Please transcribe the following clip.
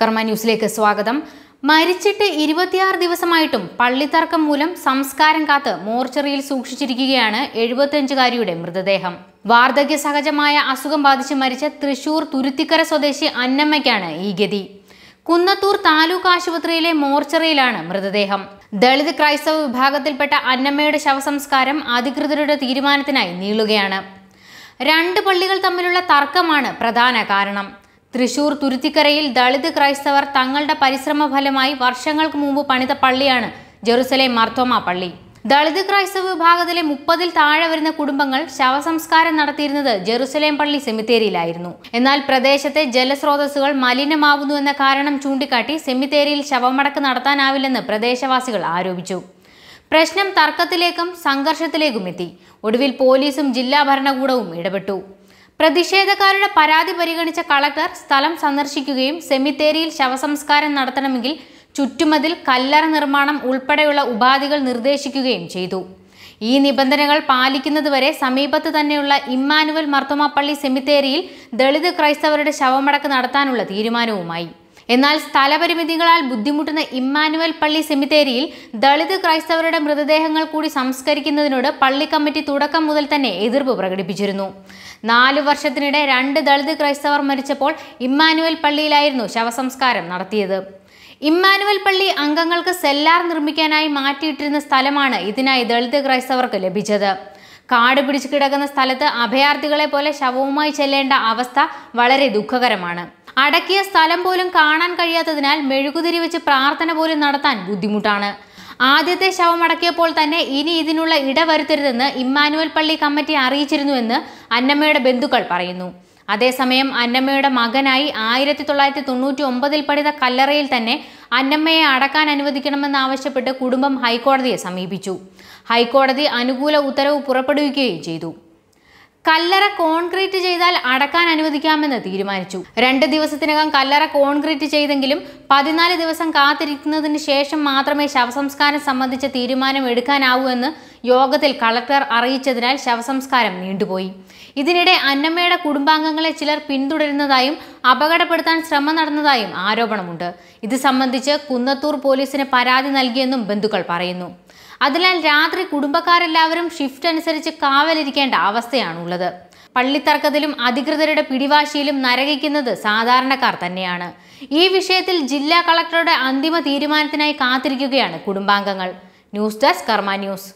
കർമ്മ ന്യൂസിലേക്ക് സ്വാഗതം. മരിച്ചിട്ട് ഇരുപത്തിയാറ് ദിവസമായിട്ടും പള്ളിത്തർക്കം മൂലം സംസ്കാരം കാത്ത് മോർച്ചറിയിൽ സൂക്ഷിച്ചിരിക്കുകയാണ് എഴുപത്തിയഞ്ചുകാരിയുടെ മൃതദേഹം. വാർദ്ധക്യ സഹജമായ അസുഖം ബാധിച്ച് മരിച്ച തൃശൂർ തുരുത്തിക്കര സ്വദേശി അന്നമ്മയ്ക്കാണ് ഈ ഗതി. കുന്നത്തൂർ താലൂക്ക് ആശുപത്രിയിലെ മോർച്ചറിയിലാണ് മൃതദേഹം. ദളിത് ക്രൈസ്തവ വിഭാഗത്തിൽപ്പെട്ട അന്നമ്മയുടെ ശവസംസ്കാരം അധികൃതരുടെ തീരുമാനത്തിനായി നീളുകയാണ്. രണ്ട് പള്ളികൾ തമ്മിലുള്ള തർക്കമാണ് പ്രധാന കാരണം. തൃശൂർ തുരുത്തിക്കരയിൽ ദളിത് ക്രൈസ്തവർ തങ്ങളുടെ പരിശ്രമ ഫലമായി വർഷങ്ങൾക്ക് മുമ്പ് പണിത പള്ളിയാണ് ജെറുസലേം മർത്തോമ പള്ളി. ദളിത് ക്രൈസ്തവ വിഭാഗത്തിലെ മുപ്പതിൽ താഴെ വരുന്ന കുടുംബങ്ങൾ ശവസംസ്കാരം നടത്തിയിരുന്നത് ജെറുസലേം പള്ളി സെമിത്തേരിയിലായിരുന്നു. എന്നാൽ പ്രദേശത്തെ ജലസ്രോതസ്സുകൾ മലിനമാവുന്നു എന്ന കാരണം ചൂണ്ടിക്കാട്ടി സെമിത്തേരിയിൽ ശവമടക്ക് നടത്താനാവില്ലെന്ന് പ്രദേശവാസികൾ ആരോപിച്ചു. പ്രശ്നം തർക്കത്തിലേക്കും സംഘർഷത്തിലേക്കും എത്തി. ഒടുവിൽ പോലീസും ജില്ലാ ഭരണകൂടവും ഇടപെട്ടു. പ്രതിഷേധക്കാരുടെ പരാതി പരിഗണിച്ച കളക്ടർ സ്ഥലം സന്ദർശിക്കുകയും സെമിത്തേരിയിൽ ശവസംസ്കാരം നടത്തണമെങ്കിൽ ചുറ്റുമതിൽ കല്ലറ നിർമ്മാണം ഉൾപ്പെടെയുള്ള ഉപാധികൾ നിർദ്ദേശിക്കുകയും ചെയ്തു. ഈ നിബന്ധനകൾ പാലിക്കുന്നതുവരെ സമീപത്ത് തന്നെയുള്ള ഇമ്മാനുവൽ മർത്തുമാപ്പള്ളി സെമിത്തേരിയിൽ ദളിത് ക്രൈസ്തവരുടെ ശവമടക്ക് നടത്താനുള്ള തീരുമാനവുമായി. എന്നാൽ സ്ഥലപരിമിതികളാൽ ബുദ്ധിമുട്ടുന്ന ഇമ്മാനുവൽ പള്ളി സെമിത്തേരിയിൽ ദളിത് ക്രൈസ്തവരുടെ മൃതദേഹങ്ങൾ കൂടി സംസ്കരിക്കുന്നതിനോട് പള്ളി കമ്മിറ്റി തുടക്കം മുതൽ തന്നെ എതിർപ്പ് പ്രകടിപ്പിച്ചിരുന്നു. നാല് വർഷത്തിനിടെ രണ്ട് ദളിത് ക്രൈസ്തവർ മരിച്ചപ്പോൾ ഇമ്മാനുവൽ പള്ളിയിലായിരുന്നു ശവസംസ്കാരം നടത്തിയത്. ഇമ്മാനുവൽ പള്ളി അംഗങ്ങൾക്ക് സെല്ലാർ നിർമ്മിക്കാനായി മാറ്റിയിട്ടിരുന്ന സ്ഥലമാണ് ഇതിനായി ദളിത് ക്രൈസ്തവർക്ക് ലഭിച്ചത്. കാട് പിടിച്ചു കിടക്കുന്ന സ്ഥലത്ത് അഭയാർത്ഥികളെ പോലെ ശവവുമായി ചെല്ലേണ്ട അവസ്ഥ വളരെ ദുഃഖകരമാണ്. അടക്കിയ സ്ഥലം പോലും കാണാൻ കഴിയാത്തതിനാൽ മെഴുകുതിരി വെച്ച് പ്രാർത്ഥന പോലും നടത്താൻ ബുദ്ധിമുട്ടാണ്. ആദ്യത്തെ ശവമടക്കിയപ്പോൾ തന്നെ ഇനി ഇതിനുള്ള ഇടവരുത്തരുതെന്ന് ഇമ്മാനുവൽ പള്ളി കമ്മിറ്റി അറിയിച്ചിരുന്നുവെന്ന് അന്നമ്മയുടെ ബന്ധുക്കൾ പറയുന്നു. അതേസമയം അന്നമ്മയുടെ മകനായി ആയിരത്തി തൊള്ളായിരത്തി തൊണ്ണൂറ്റി ഒമ്പതിൽ പണിത കല്ലറയിൽ തന്നെ അന്നമ്മയെ അടക്കാൻ അനുവദിക്കണമെന്നാവശ്യപ്പെട്ട് കുടുംബം ഹൈക്കോടതിയെ സമീപിച്ചു. ഹൈക്കോടതി അനുകൂല ഉത്തരവ് പുറപ്പെടുവിക്കുകയും ചെയ്തു. കല്ലറ കോൺക്രീറ്റ് ചെയ്താൽ അടക്കാൻ അനുവദിക്കാമെന്ന് തീരുമാനിച്ചു. രണ്ട് ദിവസത്തിനകം കല്ലറ കോൺക്രീറ്റ് ചെയ്തെങ്കിലും പതിനാല് ദിവസം കാത്തിരിക്കുന്നതിന് ശേഷം മാത്രമേ ശവസംസ്കാരം സംബന്ധിച്ച തീരുമാനം എടുക്കാനാവൂ എന്ന് യോഗത്തിൽ കളക്ടർ അറിയിച്ചതിനാൽ ശവസംസ്കാരം നീണ്ടുപോയി. ഇതിനിടെ അന്നമ്മയുടെ കുടുംബാംഗങ്ങളെ ചിലർ പിന്തുടരുന്നതായും അപകടപ്പെടുത്താൻ ശ്രമം നടന്നതായും ആരോപണമുണ്ട്. ഇത് സംബന്ധിച്ച് കുന്നത്തൂർ പോലീസിന് പരാതി നൽകിയെന്നും ബന്ധുക്കൾ പറയുന്നു. അതിനാൽ രാത്രി കുടുംബക്കാരെല്ലാവരും ഷിഫ്റ്റ് അനുസരിച്ച് കാവലിരിക്കേണ്ട അവസ്ഥയാണുള്ളത്. പള്ളിത്തർക്കത്തിലും അധികൃതരുടെ പിടിവാശിയിലും നരകിക്കുന്നത് സാധാരണക്കാർ തന്നെയാണ്. ഈ വിഷയത്തിൽ ജില്ലാ കളക്ടറുടെ അന്തിമ തീരുമാനത്തിനായി കാത്തിരിക്കുകയാണ് കുടുംബാംഗങ്ങൾ. News desk Karma news.